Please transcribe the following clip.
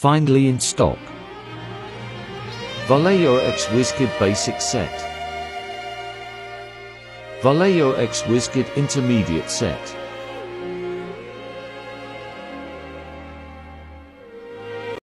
Finally in stock. Vallejo X WizKid Basic Set. Vallejo X WizKid Intermediate Set.